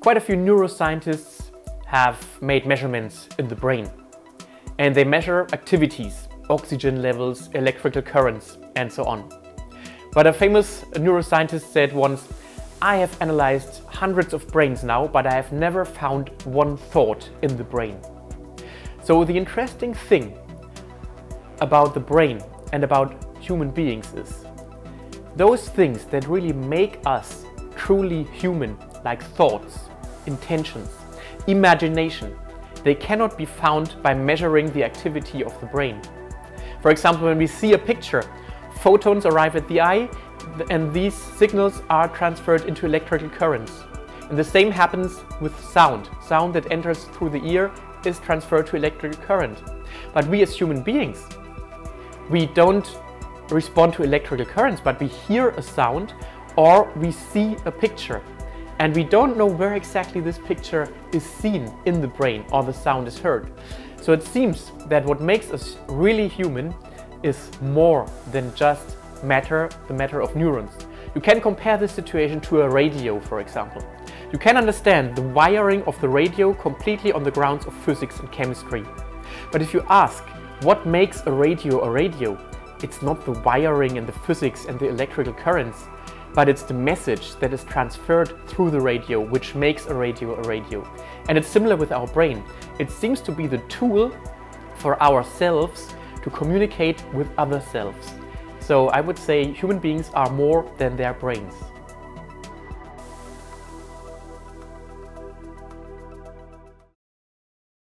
Quite a few neuroscientists have made measurements in the brain and they measure activities, oxygen levels, electrical currents and so on. But a famous neuroscientist said once, I have analyzed hundreds of brains now, but I have never found one thought in the brain. So the interesting thing about the brain and about human beings is those things that really make us truly human, like thoughts, intentions, imagination, they cannot be found by measuring the activity of the brain. For example, when we see a picture, photons arrive at the eye and these signals are transferred into electrical currents. And the same happens with sound. Sound that enters through the ear is transferred to electrical current. But we as human beings, we don't respond to electrical currents, but we hear a sound or we see a picture. And we don't know where exactly this picture is seen in the brain or the sound is heard. So it seems that what makes us really human is more than just matter, the matter of neurons. You can compare this situation to a radio, for example. You can understand the wiring of the radio completely on the grounds of physics and chemistry. But if you ask, what makes a radio a radio? It's not the wiring and the physics and the electrical currents, but it's the message that is transferred through the radio which makes a radio a radio. And it's similar with our brain. It seems to be the tool for ourselves to communicate with other selves. So I would say human beings are more than their brains.